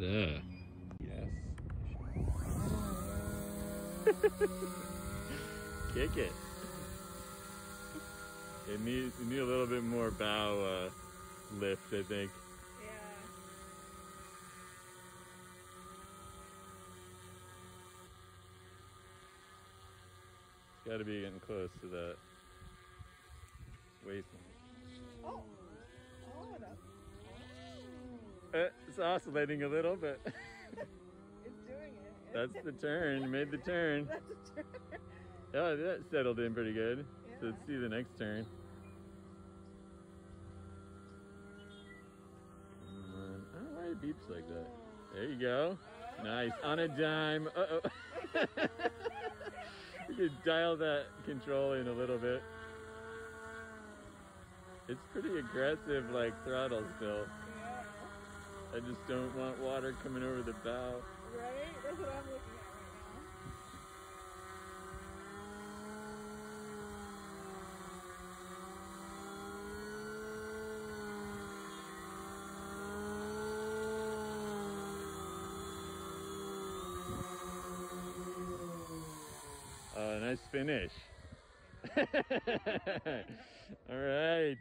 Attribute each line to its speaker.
Speaker 1: Ta-da. Yes. Kick it. It needs you need a little bit more bow uh, lift, I think.
Speaker 2: Yeah.
Speaker 1: It's got to be getting close to that waist.
Speaker 2: Oh. Oh, no.
Speaker 1: Uh, it's oscillating a little, but
Speaker 2: It's doing it.
Speaker 1: that's the turn. You made the turn.
Speaker 2: That's a turn.
Speaker 1: Oh, that settled in pretty good. So let's see the next turn. I don't know why it beeps like that. There you go. Nice. On a dime. Uh oh. you could dial that control in a little bit. It's pretty aggressive, like throttle still. I just don't want water coming over the bow.
Speaker 2: Right? That's what I'm looking at right
Speaker 1: Uh, nice finish. All right.